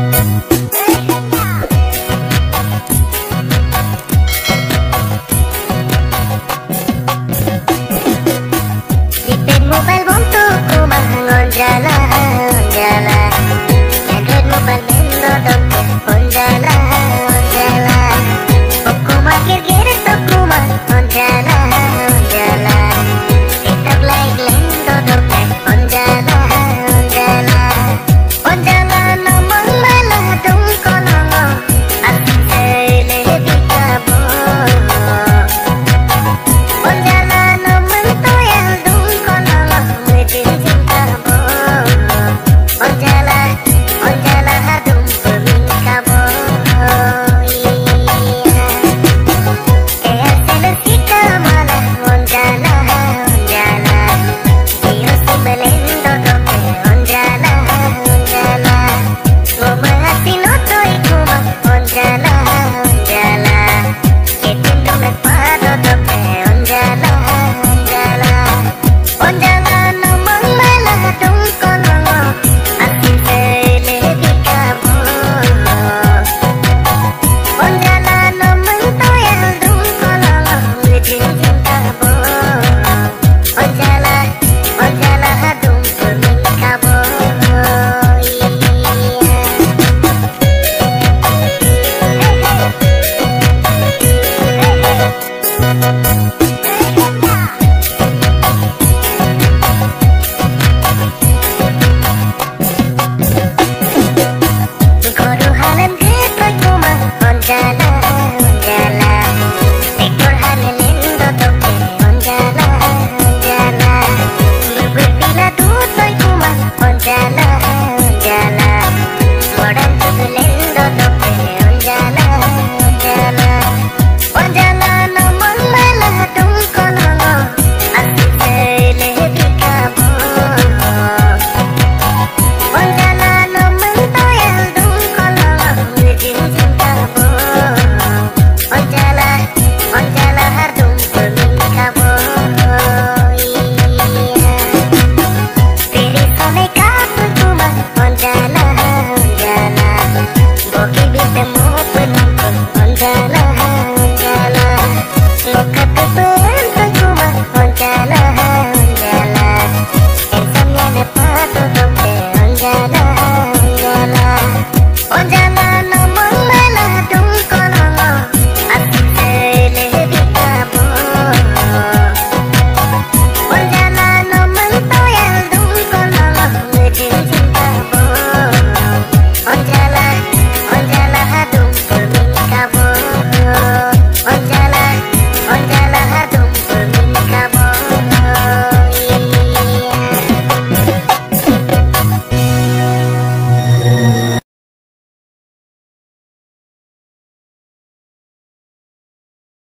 Thank Montana.